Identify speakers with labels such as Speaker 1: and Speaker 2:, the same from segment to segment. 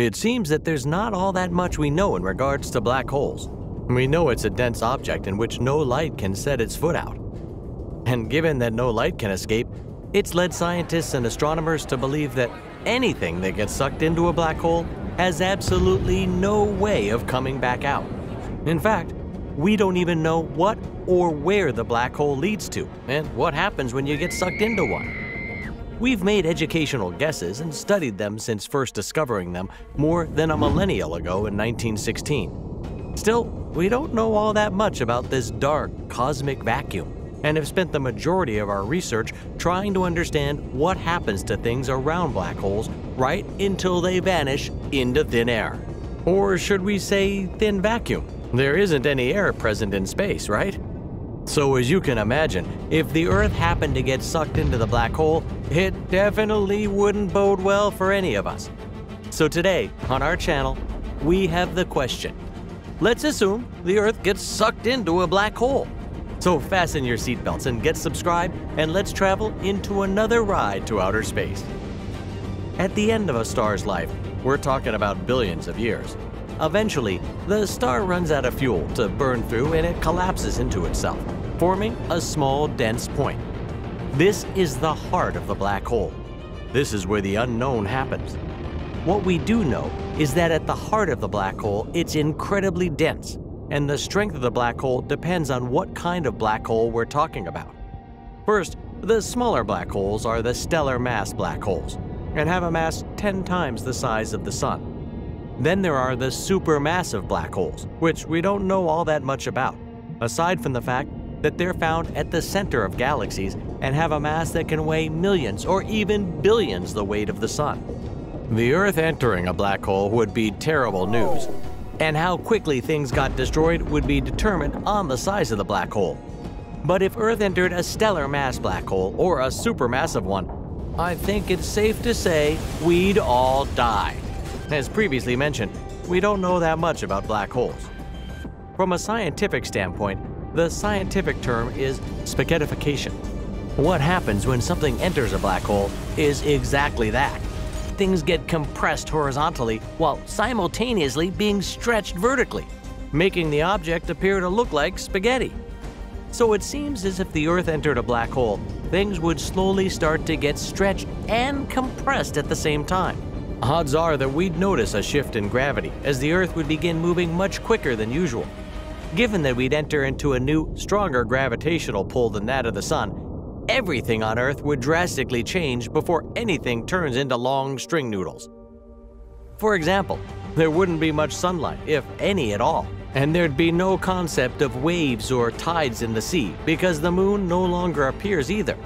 Speaker 1: It seems that there's not all that much we know in regards to black holes. We know it's a dense object in which no light can set its foot out. And given that no light can escape, it's led scientists and astronomers to believe that anything that gets sucked into a black hole has absolutely no way of coming back out. In fact, we don't even know what or where the black hole leads to and what happens when you get sucked into one. We've made educational guesses and studied them since first discovering them more than a millennial ago in 1916. Still, we don't know all that much about this dark cosmic vacuum and have spent the majority of our research trying to understand what happens to things around black holes right until they vanish into thin air. Or should we say thin vacuum? There isn't any air present in space, right? So as you can imagine, if the Earth happened to get sucked into the black hole, it definitely wouldn't bode well for any of us. So today, on our channel, we have the question. Let's assume the Earth gets sucked into a black hole. So fasten your seatbelts and get subscribed, and let's travel into another ride to outer space. At the end of a star's life, we're talking about billions of years. Eventually, the star runs out of fuel to burn through and it collapses into itself, forming a small, dense point. This is the heart of the black hole. This is where the unknown happens. What we do know is that at the heart of the black hole, it's incredibly dense, and the strength of the black hole depends on what kind of black hole we're talking about. First, the smaller black holes are the stellar mass black holes, and have a mass 10 times the size of the Sun. Then there are the supermassive black holes, which we don't know all that much about, aside from the fact that they're found at the center of galaxies and have a mass that can weigh millions or even billions the weight of the Sun. The Earth entering a black hole would be terrible news, and how quickly things got destroyed would be determined on the size of the black hole. But if Earth entered a stellar mass black hole or a supermassive one, I think it's safe to say we'd all die. As previously mentioned, we don't know that much about black holes. From a scientific standpoint, the scientific term is spaghettification. What happens when something enters a black hole is exactly that. Things get compressed horizontally while simultaneously being stretched vertically, making the object appear to look like spaghetti. So it seems as if the Earth entered a black hole, things would slowly start to get stretched and compressed at the same time. Odds are that we'd notice a shift in gravity as the Earth would begin moving much quicker than usual. Given that we'd enter into a new, stronger gravitational pull than that of the Sun, everything on Earth would drastically change before anything turns into long string noodles. For example, there wouldn't be much sunlight, if any at all, and there'd be no concept of waves or tides in the sea because the moon no longer appears either.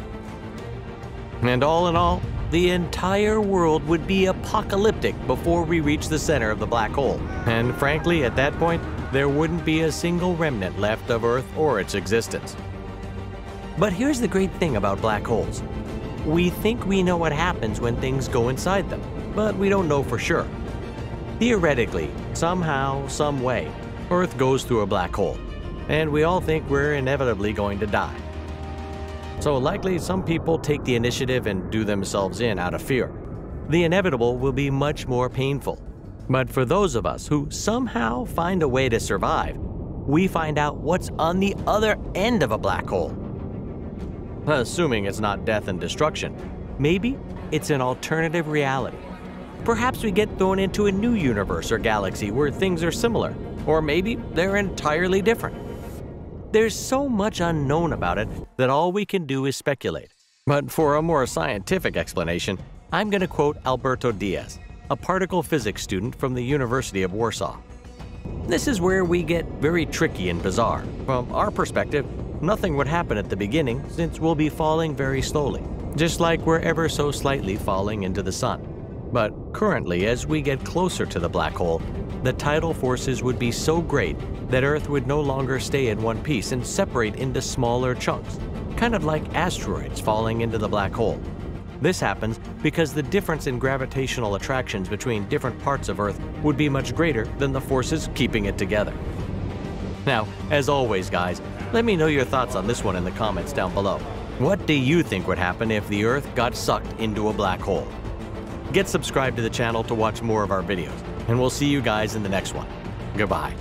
Speaker 1: And all in all, the entire world would be apocalyptic before we reach the center of the black hole. And frankly, at that point, there wouldn't be a single remnant left of Earth or its existence. But here's the great thing about black holes. We think we know what happens when things go inside them, but we don't know for sure. Theoretically, somehow, some way, Earth goes through a black hole, and we all think we're inevitably going to die. So likely some people take the initiative and do themselves in out of fear. The inevitable will be much more painful. But for those of us who somehow find a way to survive, we find out what's on the other end of a black hole. Assuming it's not death and destruction, maybe it's an alternative reality. Perhaps we get thrown into a new universe or galaxy where things are similar, or maybe they're entirely different. There's so much unknown about it that all we can do is speculate. But for a more scientific explanation, I'm going to quote Alberto Diaz, a particle physics student from the University of Warsaw. This is where we get very tricky and bizarre. From our perspective, nothing would happen at the beginning since we'll be falling very slowly, just like we're ever so slightly falling into the sun. But currently, as we get closer to the black hole, the tidal forces would be so great that Earth would no longer stay in one piece and separate into smaller chunks, kind of like asteroids falling into the black hole. This happens because the difference in gravitational attractions between different parts of Earth would be much greater than the forces keeping it together. Now, as always, guys, let me know your thoughts on this one in the comments down below. What do you think would happen if the Earth got sucked into a black hole? Get subscribed to the channel to watch more of our videos, and we'll see you guys in the next one. Goodbye.